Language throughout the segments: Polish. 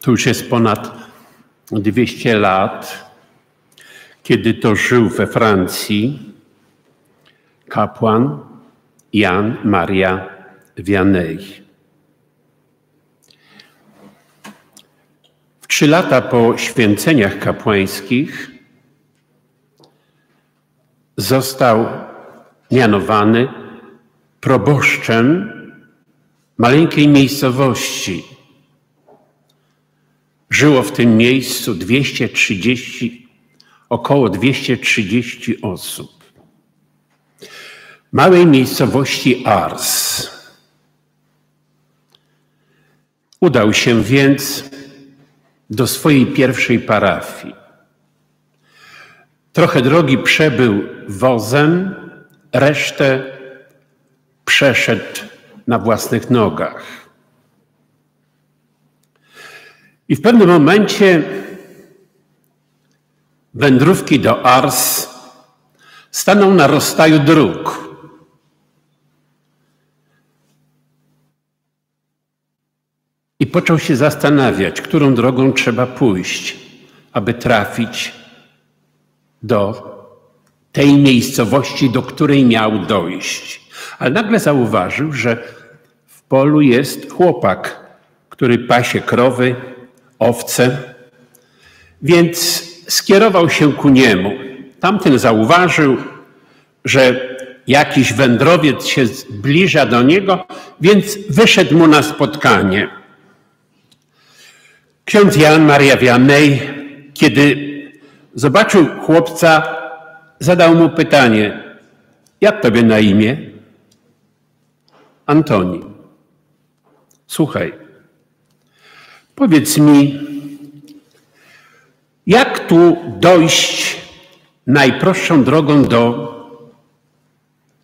To już jest ponad 200 lat, kiedy to żył we Francji kapłan Jan Maria Vianney. W trzy lata po święceniach kapłańskich został mianowany proboszczem maleńkiej miejscowości. Żyło w tym miejscu 230, około 230 osób. Małej miejscowości Ars. Udał się więc do swojej pierwszej parafii. Trochę drogi przebył wozem, resztę przeszedł na własnych nogach. I w pewnym momencie wędrówki do Ars stanął na rozstaju dróg. I począł się zastanawiać, którą drogą trzeba pójść, aby trafić do tej miejscowości, do której miał dojść. Ale nagle zauważył, że w polu jest chłopak, który pasie krowy, owce, więc skierował się ku niemu. Tamten zauważył, że jakiś wędrowiec się zbliża do niego, więc wyszedł mu na spotkanie. Ksiądz Jan Maria Vianney, kiedy zobaczył chłopca, zadał mu pytanie: Jak tobie na imię? Antoni. Słuchaj, powiedz mi, jak tu dojść najprostszą drogą do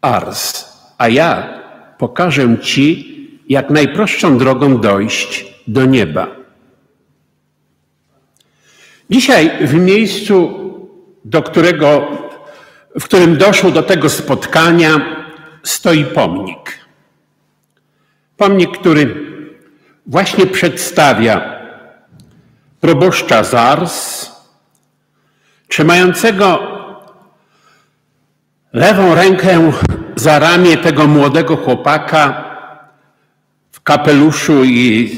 Ars, a ja pokażę ci, jak najprostszą drogą dojść do nieba. Dzisiaj w miejscu, do którego, w którym doszło do tego spotkania, stoi pomnik. Pomnik, który właśnie przedstawia proboszcza Zars, trzymającego lewą rękę za ramię tego młodego chłopaka w kapeluszu i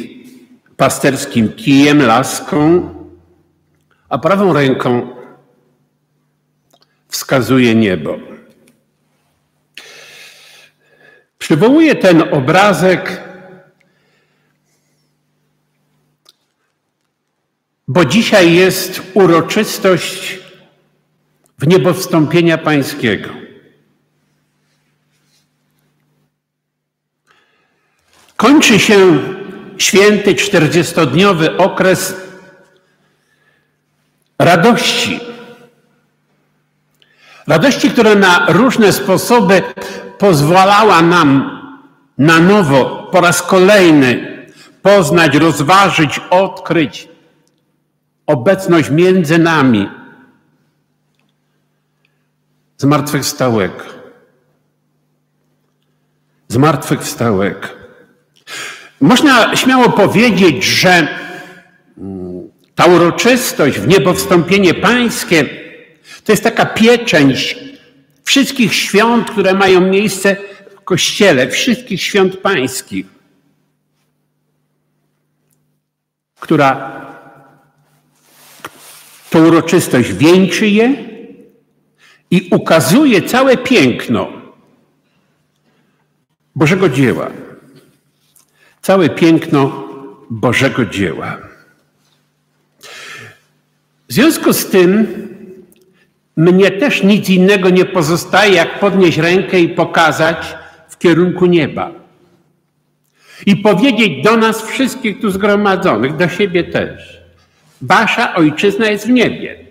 pasterskim kijem, laską, a prawą ręką wskazuje niebo. Przywołuję ten obrazek, bo dzisiaj jest uroczystość w niebo wstąpienia Pańskiego. Kończy się święty czterdziestodniowy okres radości. Radości, która na różne sposoby pozwalała nam na nowo, po raz kolejny poznać, rozważyć, odkryć obecność między nami zmartwychwstałego. Zmartwychwstałego. Można śmiało powiedzieć, że ta uroczystość w niebo wstąpienie pańskie to jest taka pieczęć wszystkich świąt, które mają miejsce w Kościele, wszystkich świąt pańskich, która tą uroczystość wieńczy je i ukazuje całe piękno Bożego dzieła. Całe piękno Bożego dzieła. W związku z tym mnie też nic innego nie pozostaje, jak podnieść rękę i pokazać w kierunku nieba. I powiedzieć do nas wszystkich tu zgromadzonych, do siebie też. Wasza ojczyzna jest w niebie.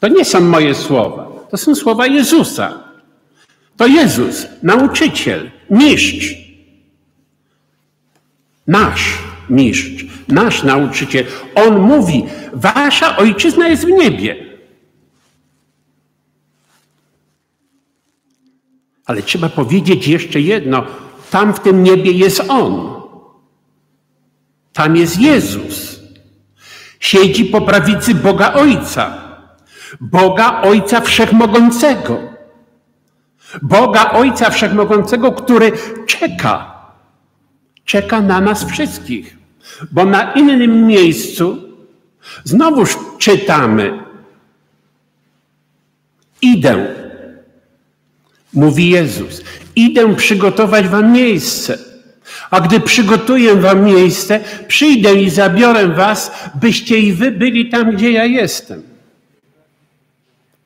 To nie są moje słowa, to są słowa Jezusa. To Jezus, nauczyciel, mistrz. Nasz mistrz, nasz nauczyciel. On mówi, wasza ojczyzna jest w niebie. Ale trzeba powiedzieć jeszcze jedno, tam w tym niebie jest On. Tam jest Jezus. Siedzi po prawicy Boga Ojca. Boga Ojca Wszechmogącego. Boga Ojca Wszechmogącego, który czeka. Czeka na nas wszystkich. Bo na innym miejscu znowuż czytamy. Idę, mówi Jezus. Idę przygotować wam miejsce. A gdy przygotuję wam miejsce, przyjdę i zabiorę was, byście i wy byli tam, gdzie ja jestem.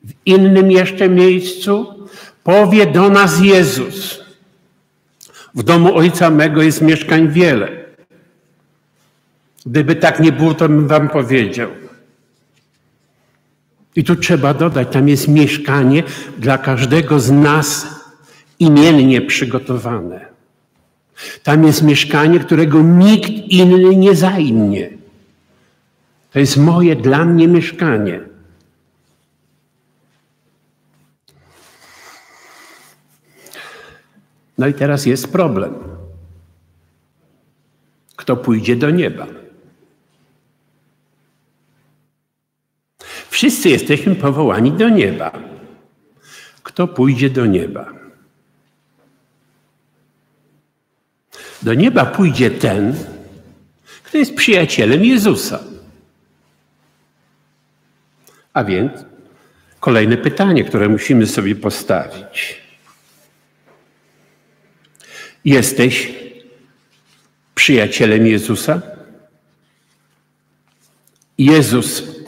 W innym jeszcze miejscu powie do nas Jezus. W domu Ojca mego jest mieszkań wiele. Gdyby tak nie było, to bym wam powiedział. I tu trzeba dodać, tam jest mieszkanie dla każdego z nas imiennie przygotowane. Tam jest mieszkanie, którego nikt inny nie zajmie. To jest moje, dla mnie mieszkanie. No i teraz jest problem. Kto pójdzie do nieba? Wszyscy jesteśmy powołani do nieba. Kto pójdzie do nieba? Do nieba pójdzie ten, kto jest przyjacielem Jezusa. A więc kolejne pytanie, które musimy sobie postawić. Jesteś przyjacielem Jezusa? Jezus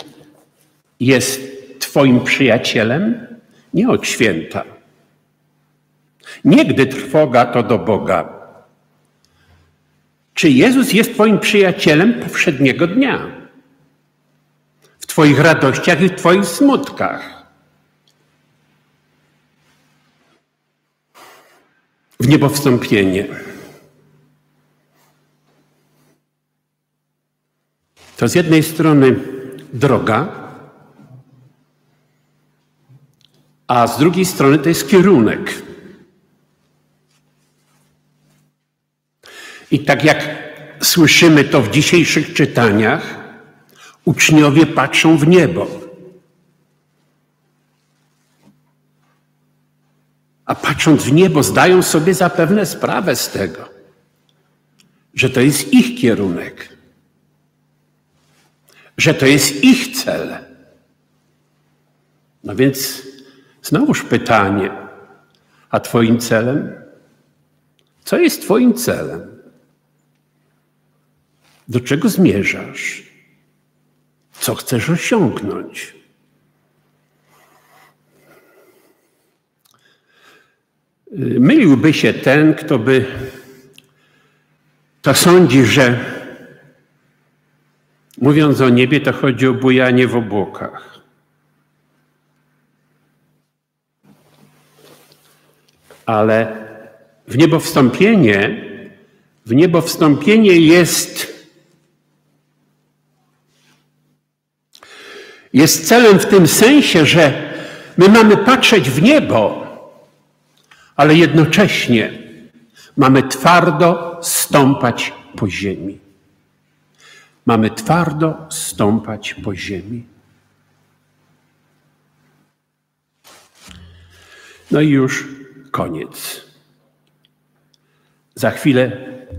jest Twoim przyjacielem? Nie od święta. Nie gdy trwoga to do Boga. Czy Jezus jest Twoim przyjacielem powszedniego dnia? W Twoich radościach i w Twoich smutkach. W niebowstąpienie. To z jednej strony droga, a z drugiej strony to jest kierunek. I tak jak słyszymy to w dzisiejszych czytaniach, uczniowie patrzą w niebo. A patrząc w niebo, zdają sobie zapewne sprawę z tego, że to jest ich kierunek, że to jest ich cel. No więc znowuż pytanie, a Twoim celem? Co jest Twoim celem? Do czego zmierzasz? Co chcesz osiągnąć? Myliłby się ten, kto by to sądzi, że mówiąc o niebie, to chodzi o bujanie w obłokach. Ale w niebo wstąpienie, w niebo wstąpienie jest jest celem w tym sensie, że my mamy patrzeć w niebo, ale jednocześnie mamy twardo stąpać po ziemi. Mamy twardo stąpać po ziemi. No i już koniec. Za chwilę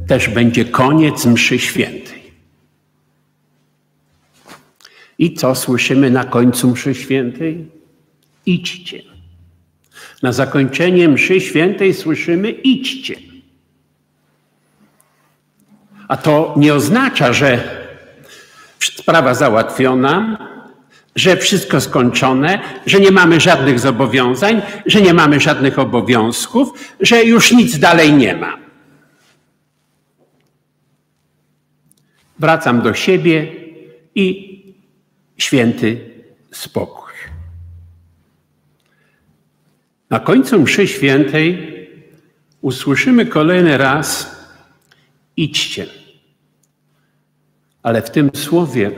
też będzie koniec mszy świętej. I co słyszymy na końcu mszy świętej? Idźcie. Na zakończenie mszy świętej słyszymy idźcie. A to nie oznacza, że sprawa załatwiona, że wszystko skończone, że nie mamy żadnych zobowiązań, że nie mamy żadnych obowiązków, że już nic dalej nie ma. Wracam do siebie i święty spokój. Na końcu mszy świętej usłyszymy kolejny raz idźcie. Ale w tym słowie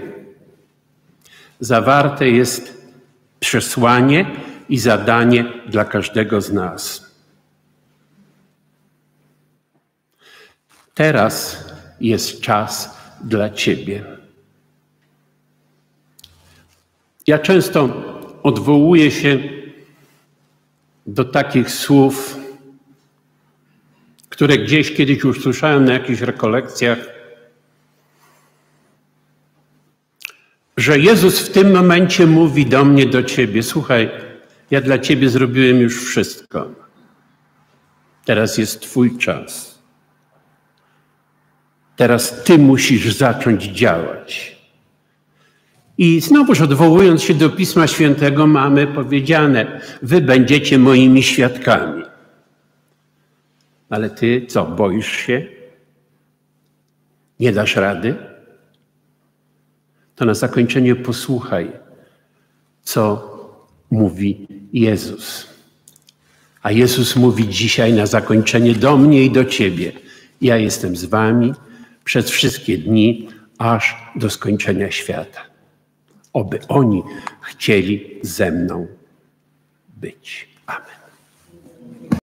zawarte jest przesłanie i zadanie dla każdego z nas. Teraz jest czas dla Ciebie. Ja często odwołuję się do takich słów, które gdzieś kiedyś usłyszałem na jakichś rekolekcjach, że Jezus w tym momencie mówi do mnie, do ciebie: Słuchaj, ja dla ciebie zrobiłem już wszystko. Teraz jest Twój czas. Teraz Ty musisz zacząć działać. I znowuż odwołując się do Pisma Świętego, mamy powiedziane: Wy będziecie moimi świadkami. Ale ty co, boisz się? Nie dasz rady? To na zakończenie posłuchaj, co mówi Jezus. A Jezus mówi dzisiaj na zakończenie do mnie i do ciebie. Ja jestem z wami przez wszystkie dni, aż do skończenia świata. Oby oni chcieli ze mną być. Amen.